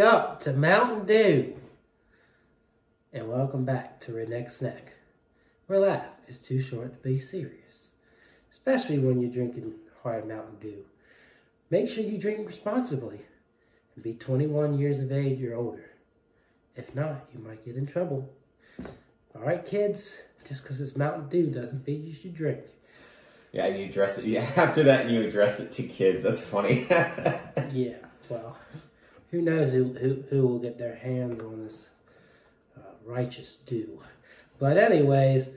up to Mountain Dew. And welcome back to Redneck Snack, where life is too short to be serious, especially when you're drinking hard Mountain Dew. Make sure you drink responsibly and be 21 years of age or older. If not, you might get in trouble. All right, kids, just because it's Mountain Dew doesn't mean you should drink. Yeah, you address it. Yeah, after that, you address it to kids. That's funny. Yeah, well, who knows who, who, who will get their hands on this uh, righteous dew. But anyways,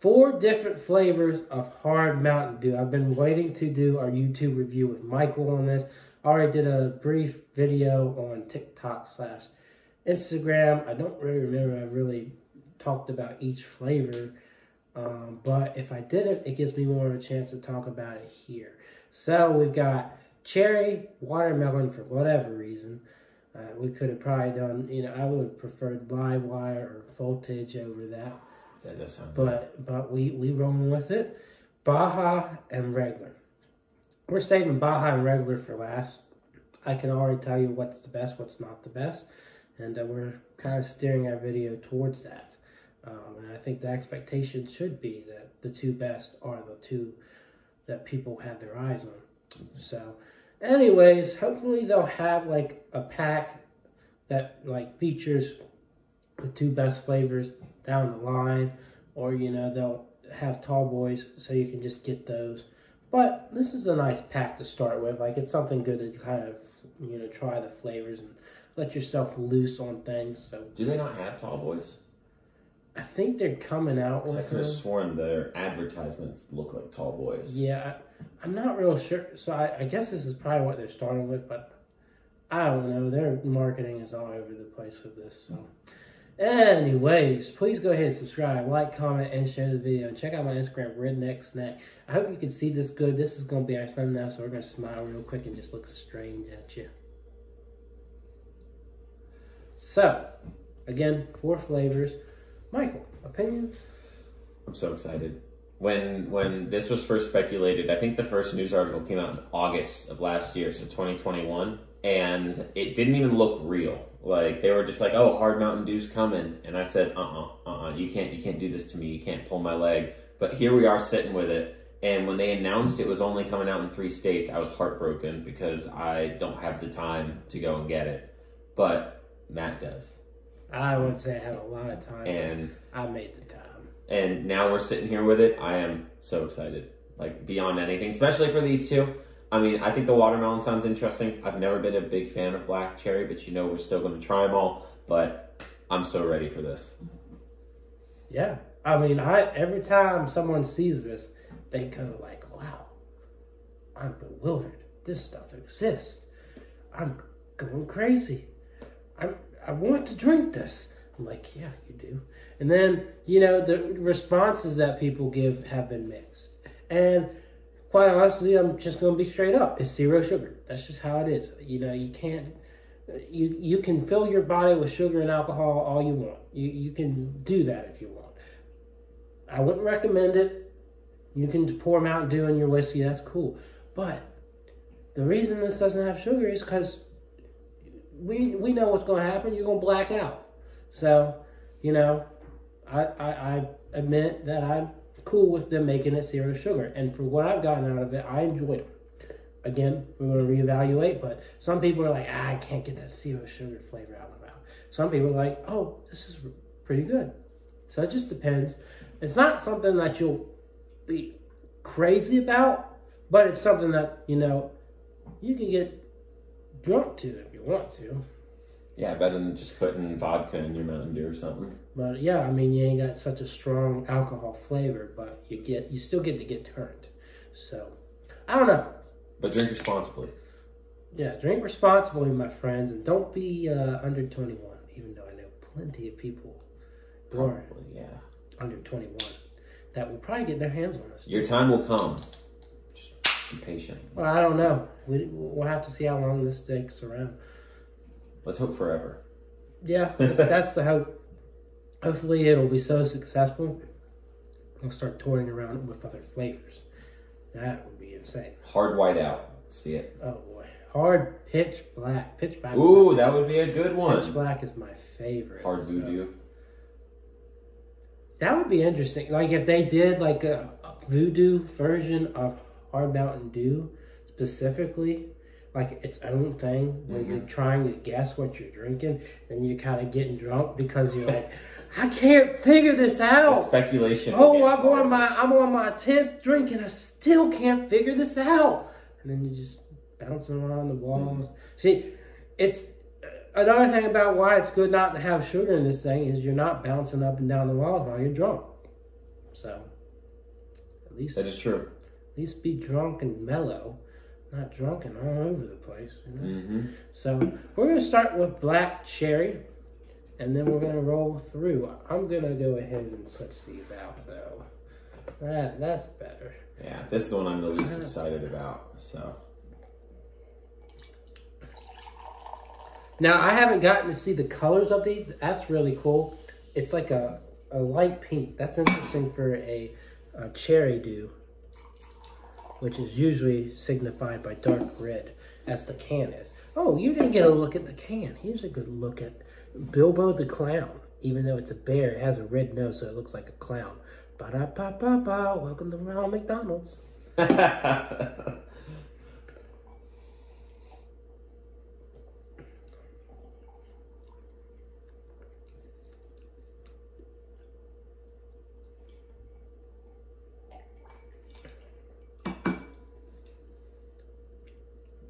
four different flavors of hard Mountain Dew. I've been waiting to do our YouTube review with Michael on this. I already did a brief video on TikTok slash Instagram. I don't really remember I really talked about each flavor. Um, but if I didn't, it gives me more of a chance to talk about it here. So we've got cherry, watermelon for whatever reason. Uh, we could have probably done, you know, I would have preferred live wire or voltage over that. that does sound good. But but we we rolling with it. Baja and regular. We're saving Baja and regular for last. I can already tell you what's the best, what's not the best, and uh, we're kind of steering our video towards that. Um, and I think the expectation should be that the two best are the two that people have their eyes on. So, anyways, hopefully they'll have like a pack that like features the two best flavors down the line, or you know they'll have tall boys so you can just get those. But this is a nice pack to start with. Like it's something good to kind of you know try the flavors and let yourself loose on things. So Do they not have tall boys? I think they're coming out I could have sworn their advertisements look like tall boys. Yeah, I, I'm not real sure. So I, I guess this is probably what they're starting with, but I don't know. Their marketing is all over the place with this. So, anyways, please go ahead and subscribe, like, comment, and share the video. And check out my Instagram, Redneck Snack. I hope you can see this good. This is going to be our thumbnail, so we're going to smile real quick and just look strange at you. So, again, four flavors. Michael, opinions? I'm so excited. When when this was first speculated, I think the first news article came out in August of last year, so 2021, and it didn't even look real. Like they were just like, "Oh, Hard Mountain Dew's coming," and I said, "Uh, uh-uh, uh, uh, you can't, you can't do this to me. You can't pull my leg." But here we are sitting with it, and when they announced it was only coming out in three states, I was heartbroken because I don't have the time to go and get it, but Matt does, I would say I had a lot of time. and I made the time. And now we're sitting here with it. I am so excited, like beyond anything, especially for these two. I mean, I think the watermelon sounds interesting. I've never been a big fan of black cherry, but you know we're still going to try them all. But I'm so ready for this. Yeah. I mean, I every time someone sees this, they go like, "Wow, I'm bewildered. This stuff exists. I'm going crazy. I'm I want to drink this." I'm like, "Yeah, you do." And then you know the responses that people give have been mixed, and quite honestly, I'm just going to be straight up. It's zero sugar. That's just how it is. You know, you can't. You you can fill your body with sugar and alcohol all you want. You you can do that if you want. I wouldn't recommend it. You can pour Mountain Dew in your whiskey. That's cool. But the reason this doesn't have sugar is because we we know what's going to happen. You're going to black out. So, you know, I, I I admit that I'm cool with them making it zero sugar. And for what I've gotten out of it, I enjoyed it. Again, we're going to reevaluate. But some people are like, ah, I can't get that zero sugar flavor out of my mouth. Some people are like, oh, this is pretty good. So it just depends. It's not something that you'll be crazy about, but it's something that, you know, you can get drunk to if you want to. Yeah, better than just putting vodka in your Mountain Dew or something. But yeah, I mean, you ain't got such a strong alcohol flavor, but you get, you still get to get turned. So, I don't know. But drink responsibly. Yeah, drink responsibly, my friends, and don't be uh, under 21, even though I know plenty of people are Probably, yeah. under 21 that will probably get their hands on us. Your time will come. Just be patient. Well, I don't know. We, we'll have to see how long this sticks around. Let's hope forever. Yeah, that's, that's the hope. Hopefully, it'll be so successful. They'll start touring around with other flavors. That would be insane. Hard white out. See it. Oh boy, hard pitch black. Pitch black. Ooh, that would be a good one. Pitch black is my favorite. Hard so- voodoo. That would be interesting. Like if they did like a, a voodoo version of Hard Mountain Dew specifically, like its own thing, when Mm-hmm. you're trying to guess what you're drinking, and you're kind of getting drunk because you're like, I can't figure this The out. speculation. Oh, I'm on my I'm on my tenth drink and I still can't figure this out. And then you just bouncing around the walls. See, it's another thing about why it's good not to have sugar in this thing is you're not bouncing up and down the walls while you're drunk. So at least that is true. at least be drunk and mellow, not drunk and all over the place. You know? hmm So we're gonna start with black cherry, and then we're gonna roll through. I'm gonna go ahead and switch these out though. That that's better. Yeah, this is the one I'm the least That's- excited about. So Now I haven't gotten to see the colors of these. That's really cool. It's like a, a light pink. That's interesting for a, a cherry dew, which is usually signified by dark red, as the can is. Oh, you didn't get a look at the can. Here's a good look at Bilbo the Clown. Even though it's a bear, it has a red nose, so it looks like a clown. Ba da ba ba ba. Welcome to Ronald McDonald's.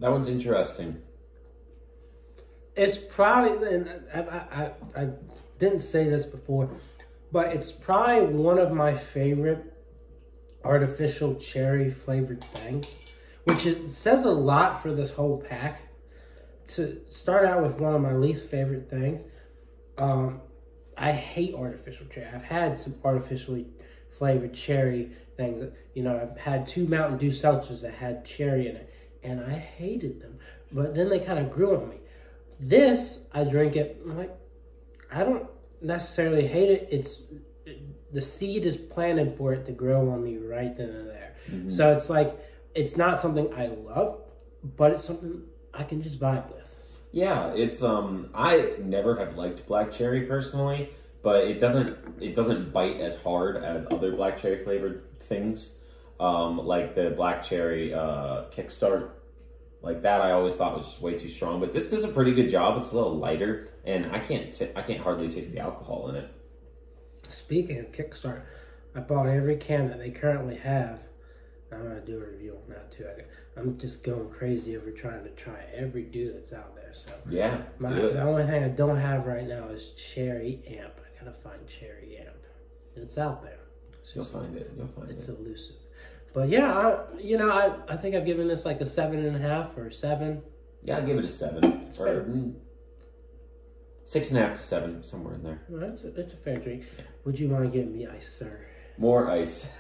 that one's interesting. It's probably, and I, I, I, didn't say this before, but it's probably one of my favorite artificial cherry flavored things, which is, says a lot for this whole pack. To start out with one of my least favorite things, um, I hate artificial cherry. I've had some artificially flavored cherry things. You know, I've had two Mountain Dew seltzers that had cherry in it, and I hated them. But then they kind of grew on me. This, I drink it. I'm like, I don't necessarily hate it. It's it, the seed is planted for it to grow on me right then and there. So it's like it's not something I love, but it's something I can just vibe with. Yeah, it's um I never have liked black cherry personally, but it doesn't it doesn't bite as hard as other black cherry flavored things. Um like the black cherry uh kickstart like that I always thought was just way too strong, but this does a pretty good job. It's a little lighter and I can't t- I can't hardly taste the alcohol in it. Speaking of Kickstart, I bought every can that they currently have. I'm gonna do a review on that too. I, I'm just going crazy over trying to try every dew that's out there. So Yeah. my, the only thing I don't have right now is Cherry Amp. I gotta find Cherry Amp. It's out there. It's You'll find it. You'll find it's it. It's elusive. But yeah, I, you know, I, I think I've given this like a seven and a half or a seven. Yeah, I'll give it a seven. Or, fair. mm, six and a half to seven, somewhere in there. That's a, that's a fair drink. Would you mind giving me ice, sir? More ice.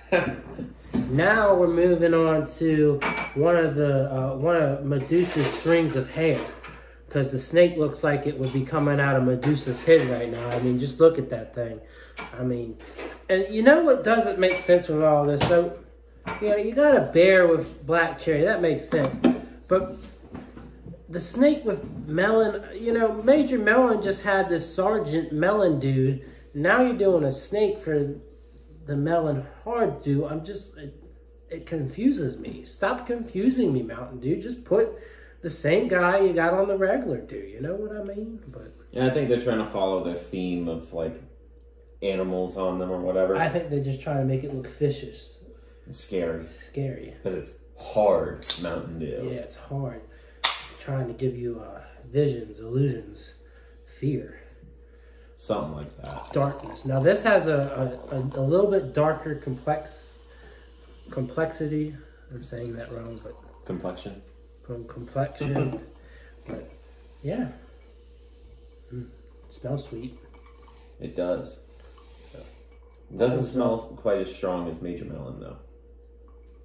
Now we're moving on to one of the uh, one of Medusa's strings of hair, because the snake looks like it would be coming out of Medusa's head right now. I mean, just look at that thing. I mean, and you know what doesn't make sense with all this? So, you know, you got a bear with black cherry. That makes sense, but the snake with melon. You know, Major Melon just had this Sergeant Melon dude. Now you're doing a snake for the melon hard dude. I'm just it, it confuses me. Stop confusing me, Mountain Dew. Just put the same guy you got on the regular dude. You know what I mean? But Yeah, I think they're trying to follow the theme of like animals on them or whatever. I think they're just trying to make it look vicious, it's scary scary. because it's hard Mountain Dew. Yeah, it's hard. Trying to give you uh, visions, illusions, fear. Something like that. darkness. Now this has a, a, a, a little bit darker complex complexity. I'm saying that wrong, but Complexion. from complexion. but yeah, mm, smells sweet. It does. So It doesn't smell quite as strong as Major Melon though.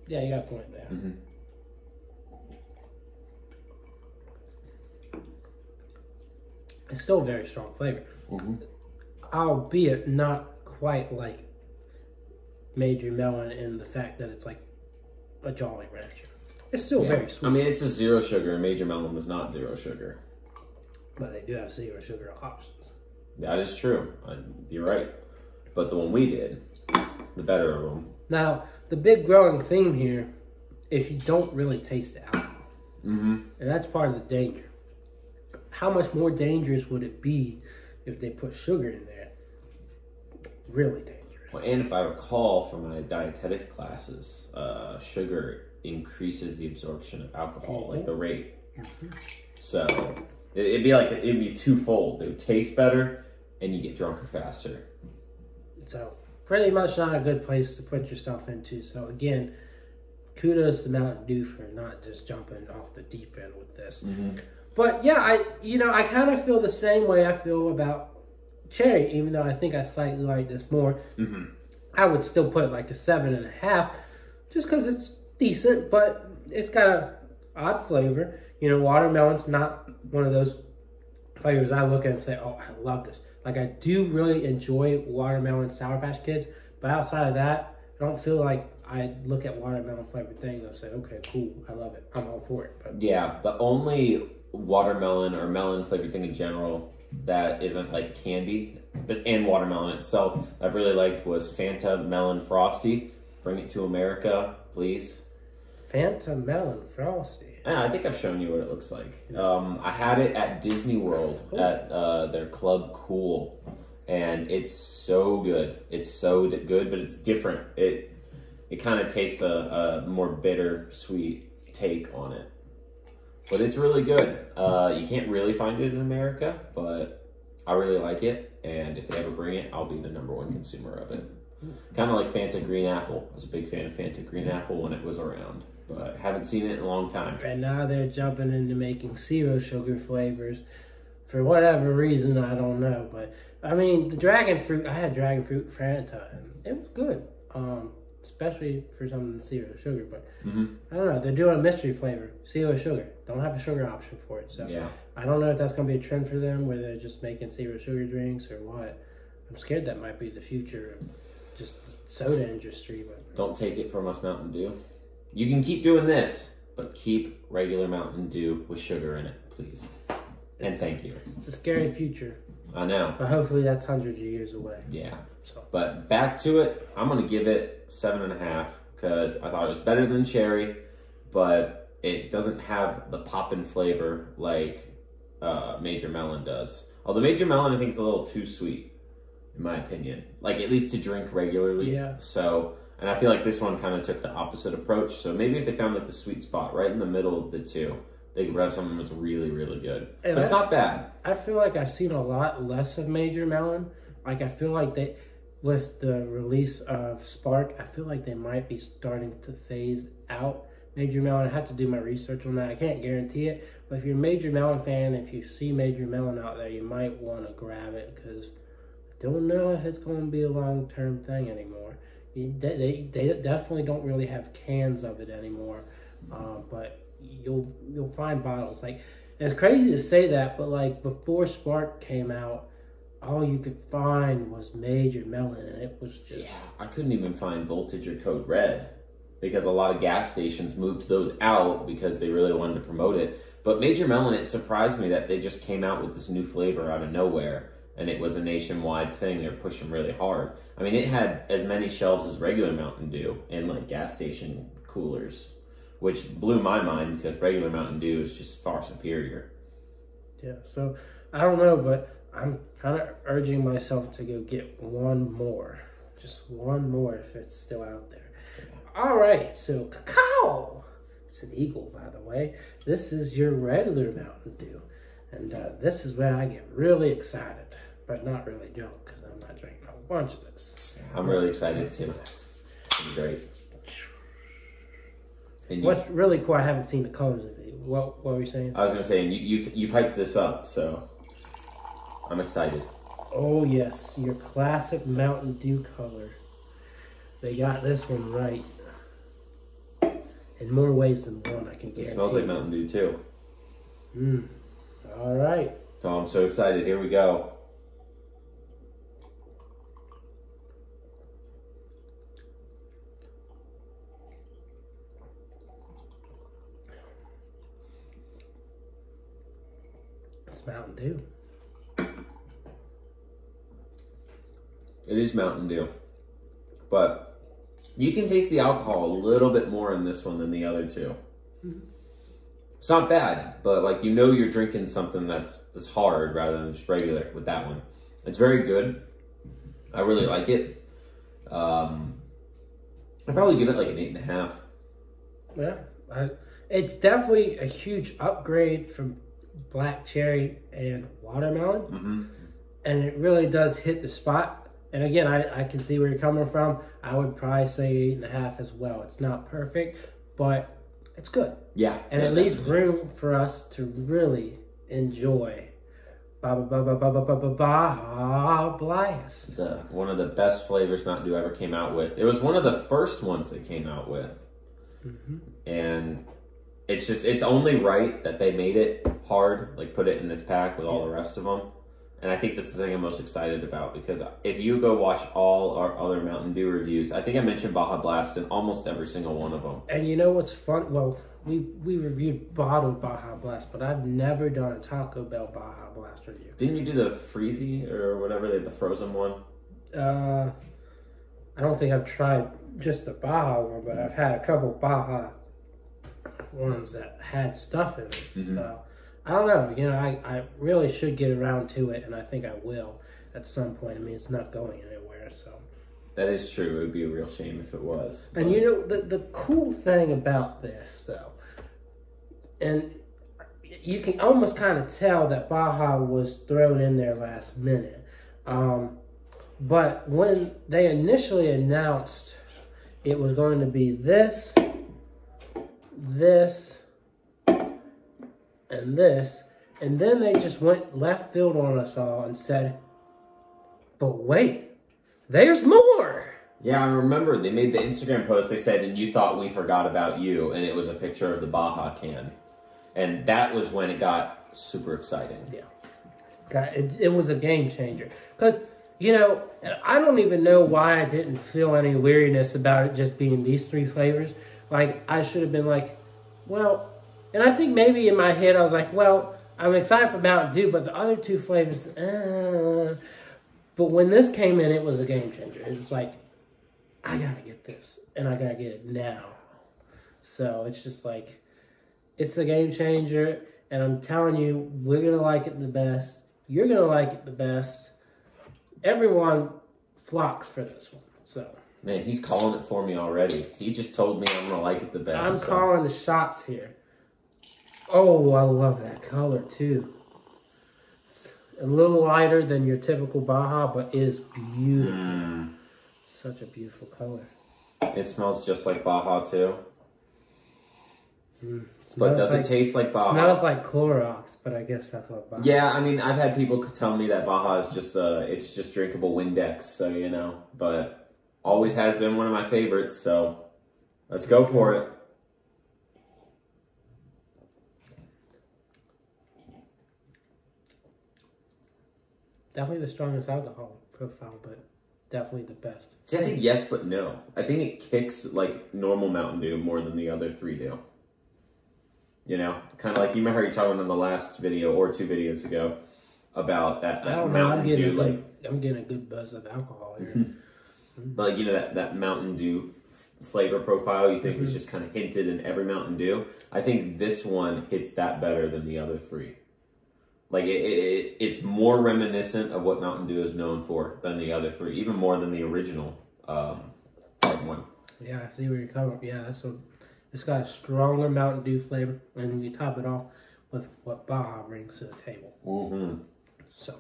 Yeah, you got a point there. Mm-hmm. It's still a very strong flavor, Mm-hmm. albeit not quite like Major Melon in the fact that it's like a Jolly Rancher. It's still Yeah. very sweet, I mean, it's a zero sugar, and Major Melon was not zero sugar. but they do have zero sugar options. That is true. I, you're right. But the one we did, the better of them. Now, the big growing theme here is if you don't really taste the alcohol. Mm-hmm. And that's part of the danger. How much more dangerous would it be if they put sugar in there? Really dangerous. Well, and if I recall from my dietetics classes, uh, sugar increases the absorption of alcohol, like the rate. So it, it'd be like it'd be twofold. It would taste better, and you get drunker faster. So, pretty much not a good place to put yourself into. So, again, kudos to Mountain Dew for not just jumping off the deep end with this. But yeah, I you know I kind of feel the same way I feel about cherry, even though I think I slightly like this more. Mhm. I would still put it like a seven and a half, just because it's decent, but it's got a odd flavor. You know, watermelon's not one of those flavors I look at and say, "Oh, I love this." Like I do really enjoy watermelon Sour Patch Kids, but outside of that, I don't feel like I look at watermelon flavored things and say, "Okay, cool, I love it, I'm all for it." But Yeah, the only watermelon or melon flavored thing in general that isn't like candy, but and watermelon itself, I've really liked was Fanta Melon Frosty. Bring it to America, please. Fanta Melon Frosty. Yeah, I think I've shown you what it looks like. Um, I had it at Disney World Cool. at uh, their Club Cool, and it's so good. It's so good, but it's different. It it kind of takes a, a more bitter sweet take on it, but it's really good. Uh, you can't really find it in America, but I really like it, and if they ever bring it, I'll be the number one consumer of it. Kind of like Fanta Green Apple. I was a big fan of Fanta Green Apple when it was around, but haven't seen it in a long time. And now they're jumping into making zero sugar flavors for whatever reason, I don't know. But I mean, the dragon fruit, I had dragon fruit Fanta and it was good. Um, especially for something zero sugar. But Mhm. I don't know, they're doing a mystery flavor, zero sugar. Don't have a sugar option for it. So Yeah. I don't know if that's going to be a trend for them where they're just making zero sugar drinks or what. I'm scared that might be the future of just the soda industry. But Don't take it from us, Mountain Dew. You can keep doing this, but keep regular Mountain Dew with sugar in it, please. And thank you. it's a scary future. I know. But hopefully that's hundreds of years away. Yeah. So. But back to it, I'm gonna give it seven and a half because I thought it was better than cherry, but it doesn't have the poppin' flavor like uh, Major Melon does. Although Major Melon, I think, is a little too sweet, in my opinion. Like at least to drink regularly. Yeah. So, and I feel like this one kind of took the opposite approach. So maybe if they found like the sweet spot right in the middle of the two, they could have something that's really, really good. Hey, but it's not bad. I feel like I've seen a lot less of Major Melon. Like I feel like they, with the release of Spark, I feel like they might be starting to phase out Major Melon. I have to do my research on that. I can't guarantee it, but if you're a Major Melon fan, if you see Major Melon out there, you might want to grab it because I don't know if it's going to be a long term thing anymore. They, they definitely don't really have cans of it anymore, uh, but you'll you'll find bottles like it's crazy to say that, but like before Spark came out, all you could find was Major Melon, and it was just Yeah, I couldn't even find Voltage or Code Red because a lot of gas stations moved those out because they really wanted to promote it. But Major Melon, it surprised me that they just came out with this new flavor out of nowhere and it was a nationwide thing. They're pushing really hard. I mean, it had as many shelves as regular Mountain Dew in like gas station coolers, which blew my mind because regular Mountain Dew is just far superior. yeah. So I don't know, but I'm kind of urging myself to go get one more, just one more if it's still out there. All right, so cacao. It's an eagle, by the way. This is your regular Mountain Dew, and uh, this is where I get really excited, but not really drunk because I'm not drinking a bunch of this. I'm really excited too. It's great. And you- What's really cool, I haven't seen the colors of it. What, what were you saying? I was gonna say, and you, you've you've hyped this up, so I'm excited. Oh, yes, your classic Mountain Dew color. They got this one right. In more ways than one, I can guarantee. It smells like Mountain Dew too. Mm. All right. Oh, I'm so excited. Here we go. It's Mountain Dew. It is Mountain Dew. But you can taste the alcohol a little bit more in this one than the other 2 It's not bad, but like you know you're drinking something that's, that's hard rather than just regular with that one. It's very good. I really like it. Um, I'd probably give it like an eight and a half. Yeah, I, it's definitely a huge upgrade from black cherry and watermelon. Mm-hmm. And it really does hit the spot. And again, I, I can see where you're coming from. I would probably say eight and a half as well. It's not perfect, but it's good. Yeah. And yeah, it leaves room for us to really enjoy Blast. Uh, one of the best flavors Mountain Dew ever came out with. It was one of the first ones that came out with. Mm-hmm. And it's just it's only right that they made it hard, like put it in this pack with all the rest of them. And I think this is the thing I'm most excited about because if you go watch all our other Mountain Dew reviews, I think I mentioned Baja Blast in almost every single one of them. And you know what's fun? Well, we we reviewed bottled Baja Blast, but I've never done a Taco Bell Baja Blast review. Didn't you do the Freezy or whatever they the frozen one? Uh, I don't think I've tried just the Baja one, but I've had a couple Baja ones that had stuff in it. Mhm. So I don't know. You know, I, I really should get around to it, and I think I will at some point. I mean, it's not going anywhere, so. That is true. It would be a real shame if it was. And you know the the cool thing about this though, and you can almost kind of tell that Baja was thrown in there last minute. Um, but when they initially announced it was going to be this, this, and this, and then they just went left field on us all and said, "But wait, there's more." Yeah, I remember they made the Instagram post. They said, "And you thought we forgot about you," and it was a picture of the Baja can, and that was when it got super exciting. God, it, it was a game changer. Because, you know, I don't even know why I didn't feel any weariness about it just being these three flavors. Like, I should have been like, well, and I think maybe in my head I was like, well, I'm excited for Mountain Dew, but the other two flavors, uh. But when this came in, it was a game changer. It was like, I gotta get this, and I gotta get it now. So it's just like, it's a game changer, and I'm telling you, we're gonna like it the best. You're gonna like it the best. Everyone flocks for this one. So Man, he's calling it for me already. He just told me I'm gonna like it the best. I'm so- calling the shots here. Oh, I love that color too. It's a little lighter than your typical Baja, but it is beautiful. Mm, Such a beautiful color. it smells just like Baja too, Mm. but does like, it taste like Baja? Smells like Clorox, but I guess that's what Baja. Yeah, I mean, I've had people tell me that Baja is just uh, it's just drinkable Windex, so you know. But always has been one of my favorites, so let's go for it. Definitely the strongest alcohol profile, but definitely the best. See, I think yes, but no. I think it kicks like normal Mountain Dew more than the other three do. You know, kind of like you remember you talking in the last video or two videos ago about that, I that know. Mountain getting Dew, a like good, I'm getting a good buzz of alcohol here. But like you know that that Mountain Dew flavor profile you think is Mhm. just kind of hinted in every Mountain Dew. I think this one hits that better than the other three. Like it, it, it it's more reminiscent of what Mountain Dew is known for than the other three, even more than the original um, one. Yeah, I see where you're coming. Yeah, that's a. It's got a stronger Mountain Dew flavor, and you top it off with what Baja brings to the table. Mm-hmm. So,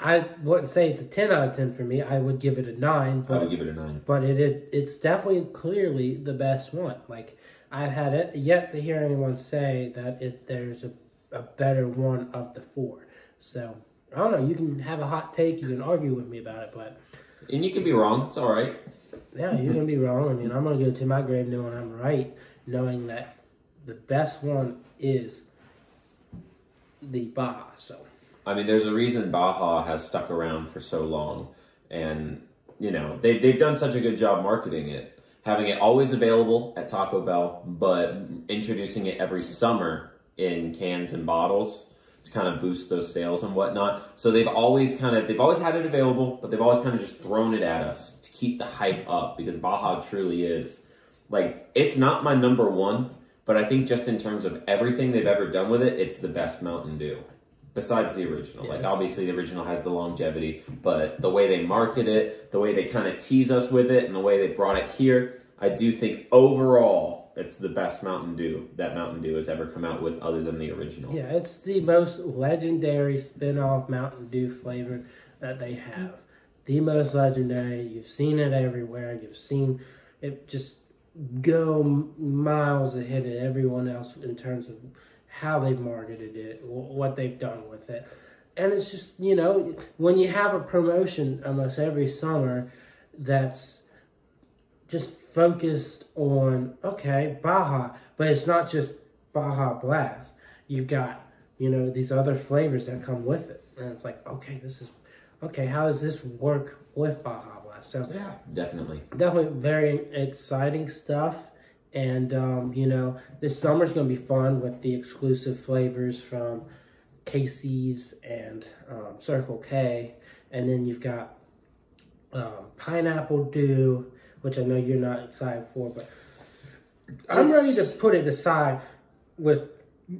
I wouldn't say it's a ten out of ten for me. I would give it a nine, But, I would give it a nine. but it, it it's definitely clearly the best one. Like I've had it yet to hear anyone say that it there's a, a better one of the four. So I don't know. You can have a hot take. You can argue with me about it, but And you can be wrong. It's all right. yeah, you're gonna be wrong. I mean, I'm gonna go to my grave knowing I'm right, knowing that the best one is the Baja. So I mean, there's a reason Baja has stuck around for so long, and you know they've they've done such a good job marketing it, having it always available at Taco Bell, but introducing it every summer in cans and bottles. to kind of boost those sales and whatnot. So they've always kind of they've always had it available, but they've always kind of just thrown it at us to keep the hype up because Baja truly is like it's not my number one, but I think just in terms of everything they've ever done with it, it's the best Mountain Dew. Besides the original, Yeah, like obviously the original has the longevity, but the way they market it, the way they kind of tease us with it, and the way they brought it here, I do think overall it's the best Mountain Dew that Mountain Dew has ever come out with, other than the original. Yeah, it's the most legendary spin-off Mountain Dew flavor that they have. The most legendary. You've seen it everywhere. You've seen it just go miles ahead of everyone else in terms of how they've marketed it, what they've done with it. And it's just, you know, when you have a promotion almost every summer that's just focused on okay Baja, but it's not just Baja Blast. You've got you know these other flavors that come with it, and it's like okay, this is okay. How does this work with Baja Blast? So Yeah, definitely. definitely very exciting stuff. And um, you know this summer's gonna be fun with the exclusive flavors from Casey's and um, Circle K, and then you've got um, pineapple dew, which I know you're not excited for, but I'm ready to put it aside with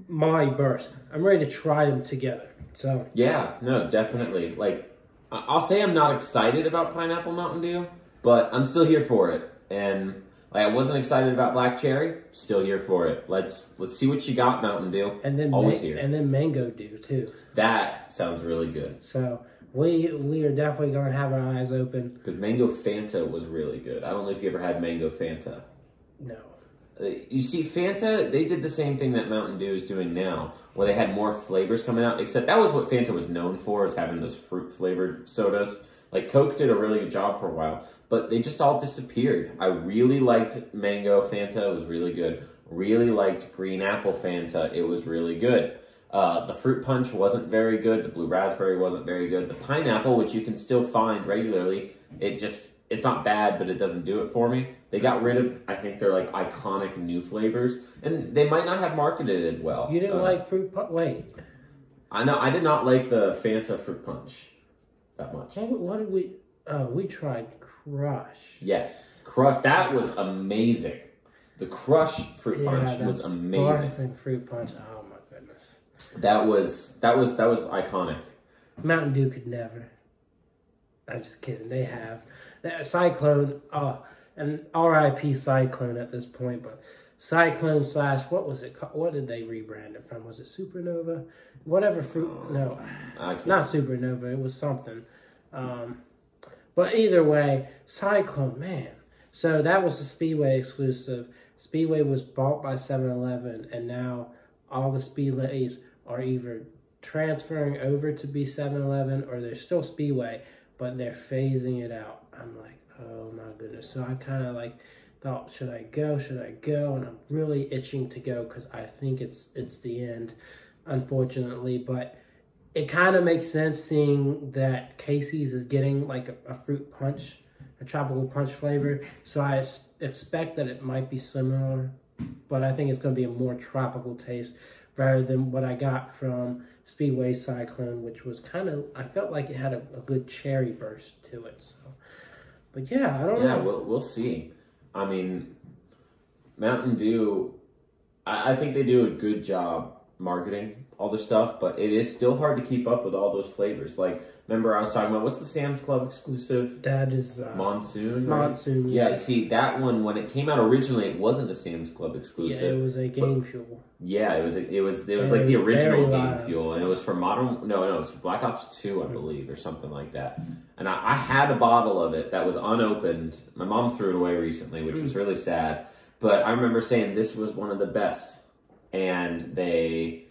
my burst. I'm ready to try them together. So Yeah, no, definitely. Like, I'll say I'm not excited about Pineapple Mountain Dew, but I'm still here for it. And like, I wasn't excited about Black Cherry, still here for it. Let's let's see what you got, Mountain Dew. and then Always here. and then mango dew too. That sounds really good So we we are definitely gonna have our eyes open. because Mango Fanta was really good. I don't know if you ever had Mango Fanta. No. Uh, You see, Fanta, they did the same thing that Mountain Dew is doing now, where they had more flavors coming out. Except that was what Fanta was known for, is having those fruit flavored sodas. Like Coke did a really good job for a while, but they just all disappeared. I really liked Mango Fanta; it was really good. Really liked Green Apple Fanta; it was really good. Uh, the fruit punch wasn't very good. The blue raspberry wasn't very good. The pineapple, which you can still find regularly, it just it's not bad, but it doesn't do it for me. They got rid of I think they're like iconic new flavors, and they might not have marketed it well. You didn't Uh, like fruit punch? Wait, I know I did not like the Fanta fruit punch that much. what, what did we? Oh, we tried Crush. Yes, crush that was amazing. The crush fruit punch was amazing. fruit punch. Oh my goodness. That was that was that was iconic. Mountain Dew could never. I'm just kidding. They have that Cyclone. Oh, and R.I.P. Cyclone at this point, but Cyclone slash what was it? called? What did they rebrand it from? Was it Supernova? Whatever fruit? No, can't, Supernova. It was something. Um, but either way, Cyclone, man. So that was a Speedway exclusive. Speedway was bought by 7-Eleven, and now all the Speedways are either transferring over to be 7-Eleven or they're still Speedway, but they're phasing it out. I'm like, oh my goodness. So I kind of like thought, should I go? Should I go? And I'm really itching to go because I think it's it's the end, unfortunately. But it kind of makes sense seeing that Casey's is getting like a, a fruit punch, a tropical punch flavor. So I s- expect that it might be similar, but I think it's going to be a more tropical taste rather than what I got from Speedway Cyclone, which was kind of I felt like it had a, a good cherry burst to it. So, but yeah, I don't Yeah, know. we'll we'll see. I mean, Mountain Dew, I, I think they do a good job marketing all the stuff, but it is still hard to keep up with all those flavors. Like, remember I was talking about what's the Sam's Club exclusive? that is uh, Monsoon. right? monsoon. Yeah, see that one when it came out originally, it wasn't a Sam's Club exclusive. yeah, it was a game fuel. Yeah, it was it was it was like the original Game. Fuel, and it was for Modern. No, no, it was Black Ops Two, I believe, or something like that. And I, I had a bottle of it that was unopened. My mom threw it away recently, which was really sad. But I remember saying this was one of the best, and they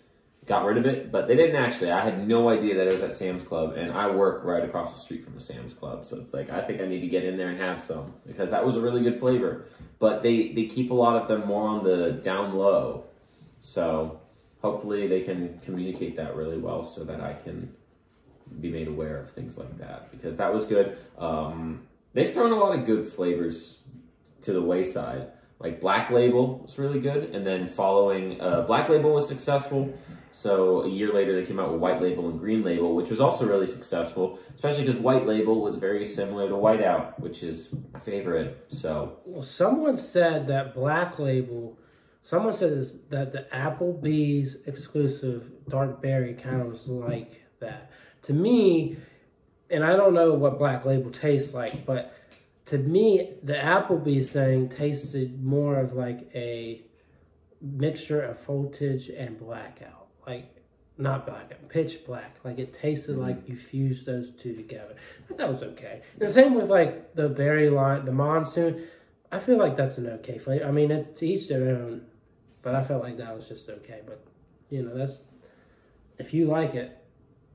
got rid of it. But they didn't actually. I had no idea that it was at Sam's Club, and I work right across the street from a Sam's Club, so it's like I think I need to get in there and have some because that was a really good flavor. But they they keep a lot of them more on the down low. So hopefully they can communicate that really well so that I can be made aware of things like that because that was good. Um, they've thrown a lot of good flavors to the wayside. Like Black Label was really good, and then following uh, Black Label was successful. So a year later, they came out with White Label and Green Label, which was also really successful, especially because White Label was very similar to Whiteout, which is my favorite. So Well, someone said that Black Label. Someone said that the Applebee's exclusive dark berry kind of was like that. To me, and I don't know what Black Label tastes like, but to me, the Applebee's thing tasted more of like a mixture of voltage and blackout. Like, not blackout, pitch black. Like, it tasted mm-hmm. like you fused those two together. I thought that was okay. And same with like the berry line, the monsoon. I feel like that's an okay flavor. I mean, it's to each their own, but I felt like that was just okay. But, you know, that's, if you like it,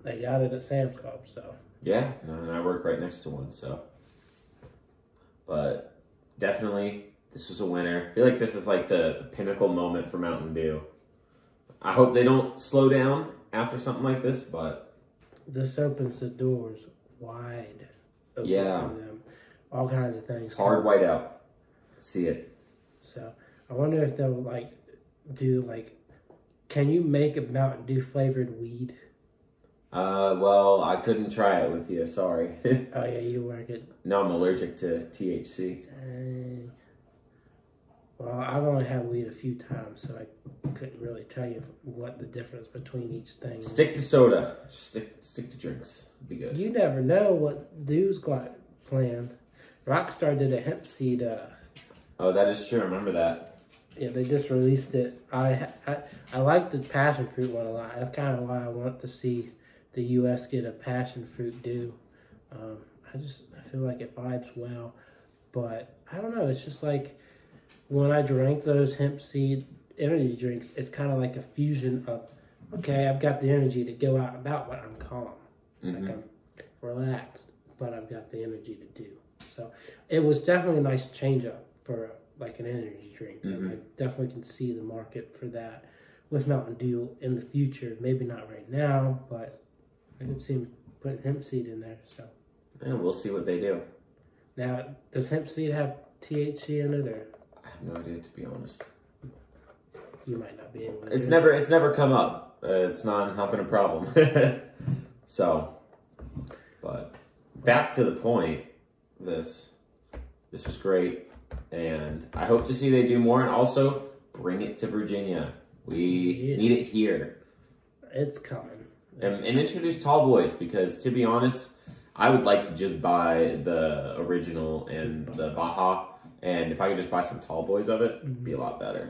they got it at Sam's Club, so. yeah, and I work right next to one, so. But definitely, this was a winner. I feel like this is like the, the pinnacle moment for Mountain Dew. I hope they don't slow down after something like this, but this opens the doors wide open Yeah. for them. All kinds of things. hard whiteout. See it. So I wonder if they'll like do like, can you make a Mountain Dew flavored weed? Uh, well, I couldn't try it with you. Sorry. Oh yeah, you work it. no, I'm allergic to THC. Dang. Well, I've only had weed a few times, so I couldn't really tell you what the difference between each thing. Stick to soda. Just stick stick to drinks. Be good. You never know what Dew's got planned. Rockstar did a hemp seed. Uh, Oh, that is true. I remember that. Yeah, they just released it. I I, I like the passion fruit one a lot. That's kind of why I want to see the U.S. get a passion fruit dew. Um, I just I feel like it vibes well, but I don't know. It's just like when I drank those hemp seed energy drinks, it's kind of like a fusion of okay, I've got the energy to go out about, but I'm calm, Mhm. like I'm relaxed, but I've got the energy to do. So it was definitely a nice change up for like an energy drink. And I definitely can see the market for that with Mountain Dew in the future. Maybe not right now, but I could see 'em putting hemp seed in there. So Yeah, we'll see what they do. now, does hemp seed have THC in it, or I have no idea to be honest. you might not be able to? It's never it's never come up. Uh, it's not not been a problem. so, but back to the point. This this was great, and I hope to see they do more, and also bring it to Virginia. We Yeah. need it here. It's coming. And, and introduce Tall Boys because, to be honest, I would like to just buy the original and the Baja, and if I could just buy some Tall Boys of it, it'd be a lot better.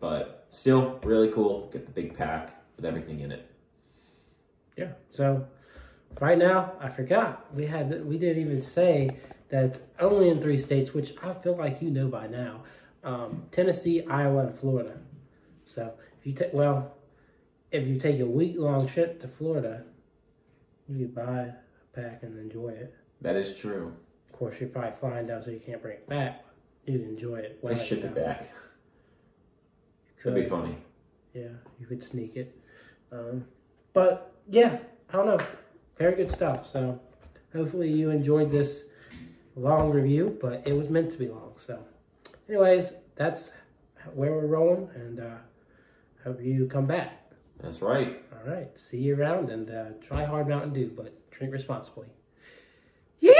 But still, really cool. Get the big pack with everything in it. Yeah. So right now, I forgot we had we didn't even say that it's only in three states, which I feel like you know by now: um, Tennessee, Iowa, and Florida. So if you take well, if you take a week long trip to Florida, you could buy a pack and enjoy it. That is true. Of course, you're probably flying down, so you can't bring it back. You'd enjoy it. Let's ship it back. Could. That'd be funny. Yeah, you could sneak it. Um, but yeah, I don't know. Very good stuff. So hopefully you enjoyed this long review, but it was meant to be long. So, anyways, that's where we're rolling, and uh, hope you come back. That's right. All right. See you around and uh, try hard Mountain Dew, but drink responsibly. Yeah!